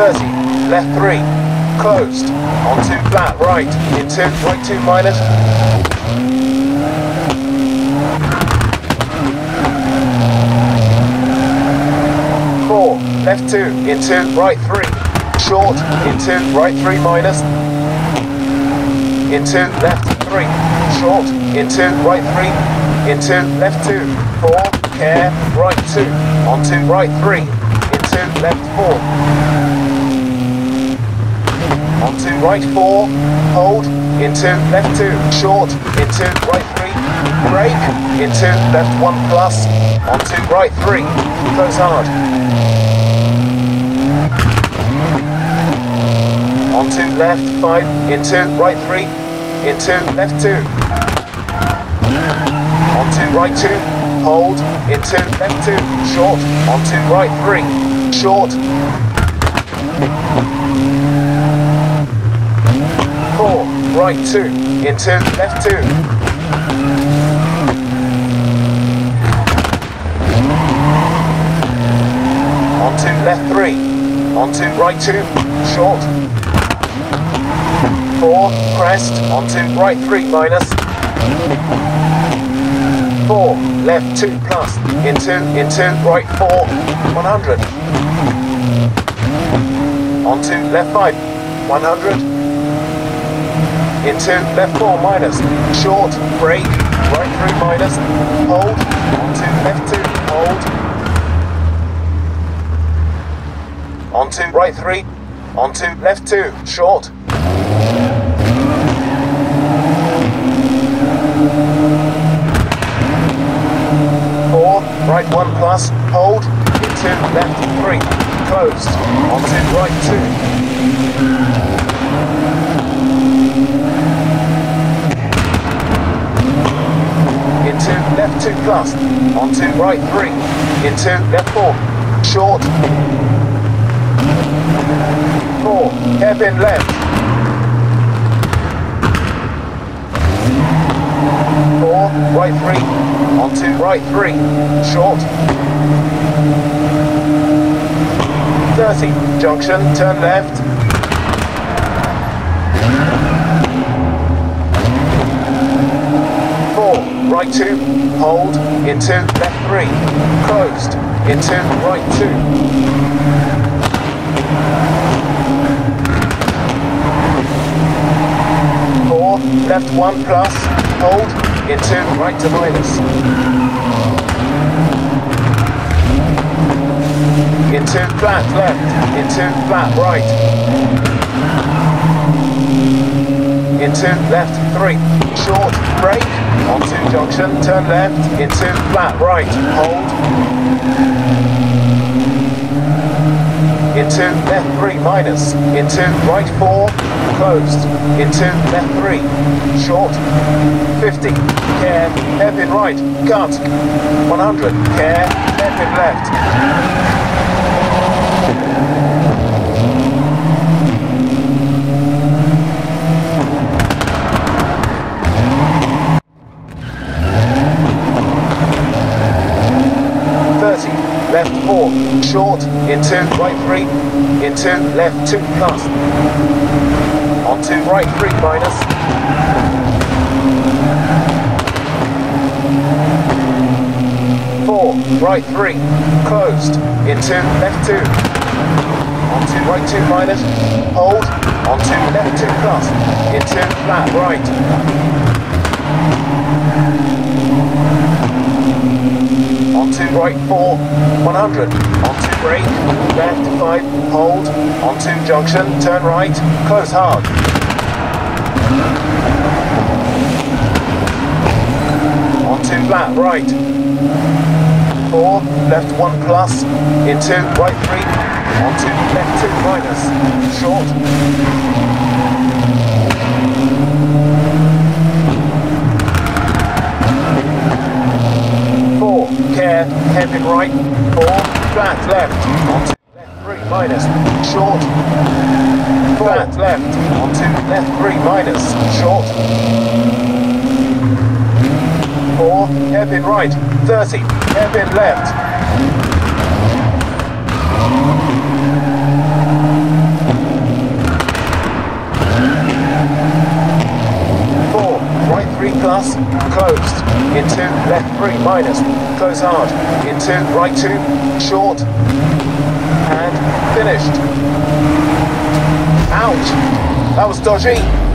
left three, closed, onto flat right, right two minus, four, left two, into right three, short, into right three minus, into left three, short, into right three, into left two, four, care, right two, onto right three, into left four, right four, hold, into left two, short, into right three, brake, into left one plus, onto right three, close hard, onto left five, into right three, into left two, onto right two, hold, into left two, short, onto right three, short, four, right two, into left two, onto left three, onto right two, short, four, crest, onto right three minus. four, left two plus, into, into, right four, 100, onto left five, 100, into left four minus, short, brake, right three minus, hold, onto left two, hold, onto right three, onto left two, short, four, right one plus, hold, into left three, closed, onto right two, into left two plus, onto right three, into left four, short, four, hairpin left, four, right three, onto right three, short, 30, junction, turn left, four, right two, hold, into left three, closed, into right two, four, left one plus, hold, into right two minus, into flat left, into flat right, into left three, short, brake, onto junction, turn left, into flat right, hold, into left three minus, into right four, closed, into left three, short, 50, care, hairpin right, cut, 100, care, hairpin left, thirty, left short, into right three, in into left two. Plus, onto right three minus. four, right three, closed, into left two, onto right two minus, hold, onto left two plus, into flat right, onto right 4, 100, onto brake, left 5, hold, onto junction, turn right, close hard. Onto flat right, 4, left 1 plus, into right 3, onto left 2 minus, short, four, care, hairpin right, four, flat left, onto left three minus, short, flat left, onto left three minus, short, four, hairpin right, 30, hairpin left, plus, closed, into left three, minus, close hard, into right two, short, and finished. Out. That was dodgy.